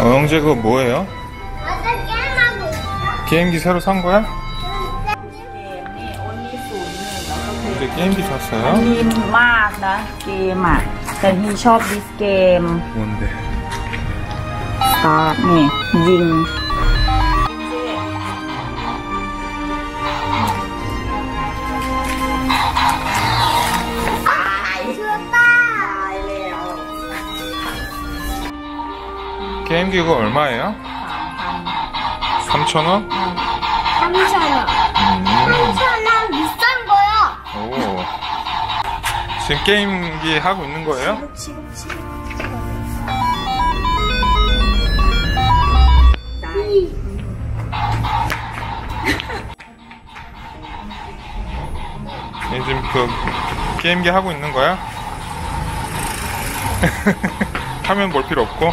어, 영재 그거 뭐예요? 게임기 새로 산 거야? 이제 게임기 샀어요? 아니 엄마 나 게임아 난 히쇼 비스 게임 뭔데? ตาร์ทนี่ ยิง ตายตายแล้ว 게임기 그거 얼마예요? สามพัน 3,000원? 3,000원. 음. 3,000원 비싼 거야. 오. 지금 게임기 하고 있는 거예요? 지금, 지금. ได้ 그 게임기 하고 있는 거야? 화면 볼 필요 없고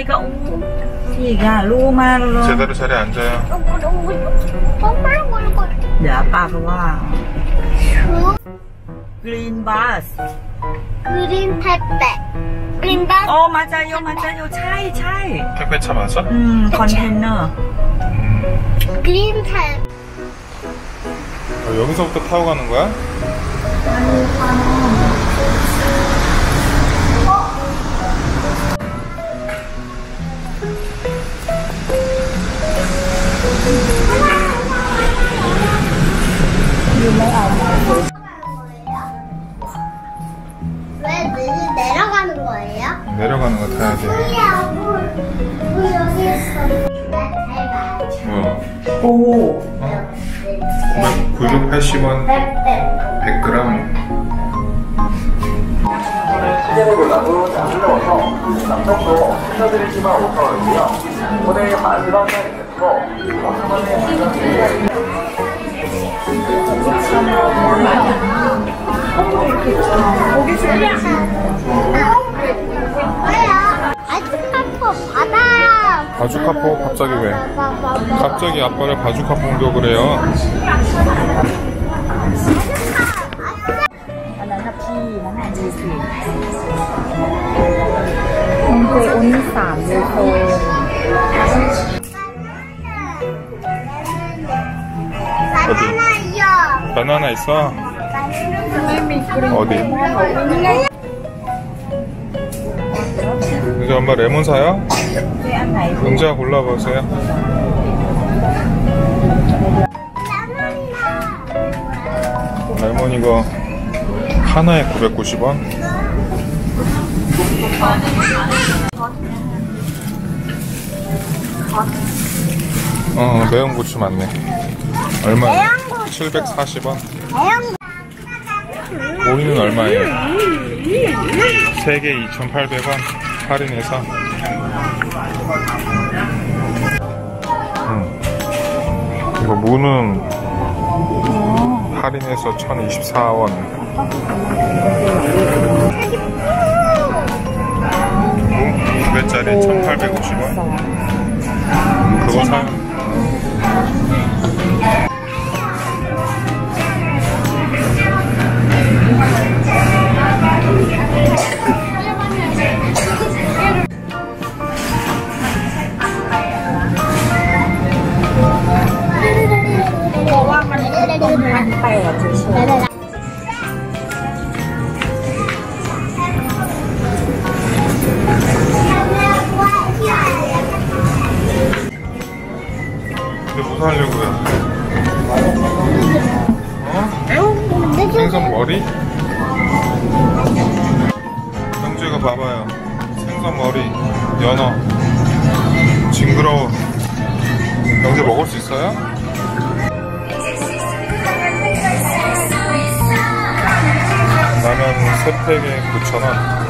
아이가 오 티가 로마로 제대로 자리에 앉아요. 내 아빠가 와. 그린 바스 그린 택배 그린 바스 어 맞아요 맞아요. 차이 차이. 택배차 맞아? 음 컨테이너. 음. 그린 택 어, 여기서부터 타고 가는 거야? 아니, 아, 이 내려가는 거예요? 내려가는 거 타야 돼 우리야, 물, 물 여기 있어. 나잘 봐. 뭐야? ปู 어? 900, 980원 100g 시제목을라도 잠들어서 남성도 신어드리지만 5천원이고요. 오늘 마지막 날이고 5천원의 뭐야? 아줌마포 바다. 바주카포 갑자기 왜? 갑자기 아빠를 바주카포 공격을 해요 อันนั้นนะพี่นั่นน่ะดูสิมันเคยโอนี่สามยูโร 바나나 있어? 어디? 이제 엄마 레몬 사요? 응자 골라보세요 레몬 이거 하나에 990원 어 매운 고추 많네 얼마 740원. 오이는 얼마예요? 3개 2,800원. 할인해서. 음. 이거 무는 할인해서 1,024원. 무 2배짜리 1,850원. 그거 사근 생선 머리? 형주가 봐봐요. 생선 머리, 연어, 징그러워. 영재 먹을 수 있어요? 나는 3팩에 9,000원.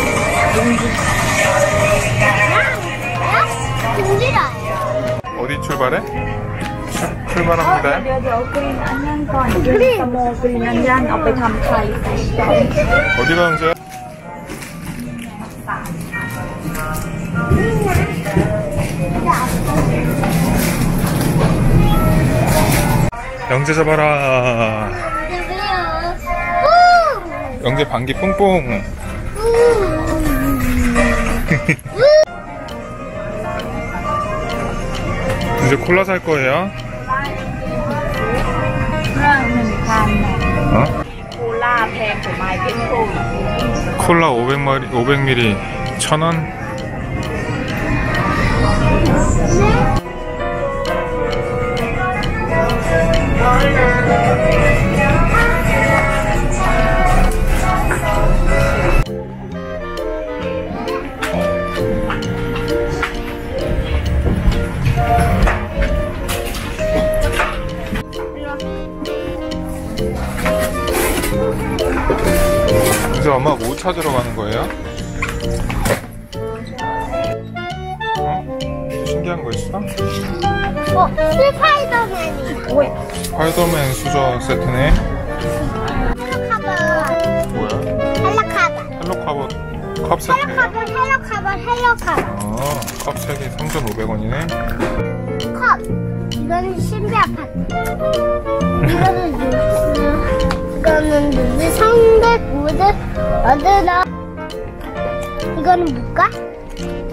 어요. 어디 출발해? 출- เดี๋ 출발합니다. ยวเดี๋ยวกรีนอันนั้นก่อนกรีนสโมกรีนอันยันเอาไปทำไข่ใส่ก่อน 어디가 영재야? 영재 잡아라. 영재 방귀 뿡뿡. 이제 콜라 살 거예요? 어? 콜라 500ml, 500ml 1000원? 네? 이제 엄마가 뭐 찾으러 가는 거예요? 어? 신기한 거 있어? 어, 스파이더맨이. 스파이더맨 수저 세트네. 뭐야? 컵 세트. 헬로카봇, 헬로카봇, 헬로카봇. 어, 컵 3개 3,500원이네. 컵. 이거는 신비 아파트. 이거는 뉴스. 이거는 뉴스 성백 우드 어드러. 이거는 뭘까?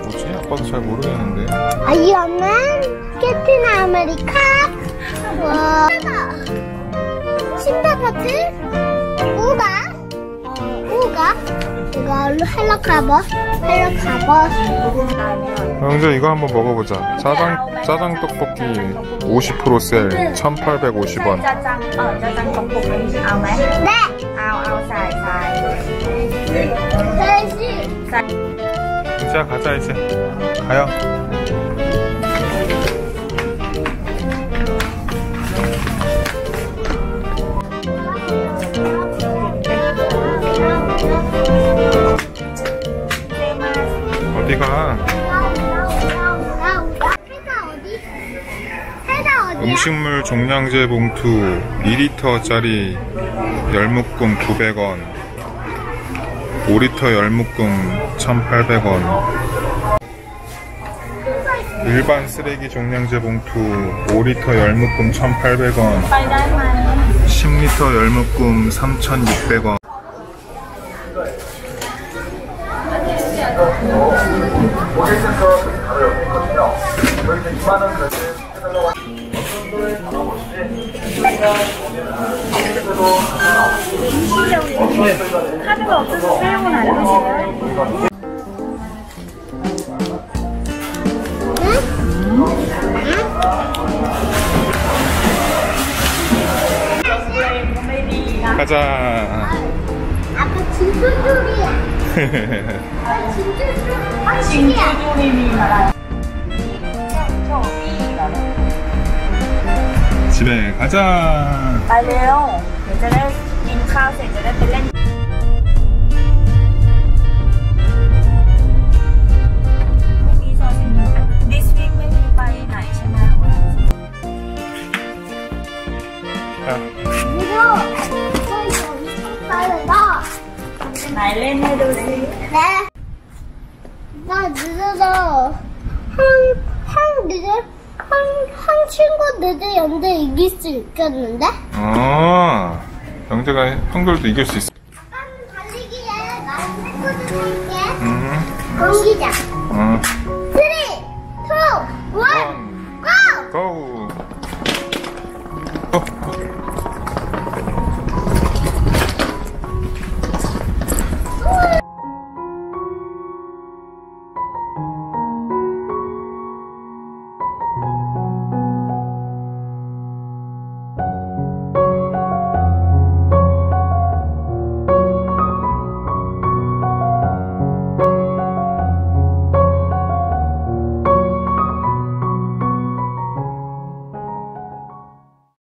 뭐지? 아빠도 잘 모르겠는데. 아이언맨 캡틴 아메리카. 와. 신비 아파트. 우가. 우가. 이거 헬로카본. 헬로카본. 영재 이거 한번 먹어보자. 짜장, 짜장 떡볶이 50%셀 1,850원. 짜장, 어, 짜장 떡볶이. 아우, 네. 아우, 아우, 쌀, 쌀. 자, 가자, 이제. 가요. 어디가? 음식물 종량제 봉투 2리터짜리 열묶음 900원 5리터 열묶음 1800원 일반 쓰레기 종량제 봉투 5리터 열묶음 1800원 10리터 열묶음 3600원 음. 가자. 아빠 진주돌이야. 진주돌이 진주돌이 말아. 집에 가자 ไปเร็ว เดี๋ยวจะได้กินข้าวเสร็จจะได้ไปเล่น มีโซนนี้ this week ไม่มีไปไหนใช่ไหม 자, 이거 거의 엄청 빠르다. ไหนเล่นให้ดูสิ 네. 나 늦어서 한, 한 늦어, 한, 한 친구 늦으는데 이길 수 있겠는데? 어 영재가 형들도 이길 수 있어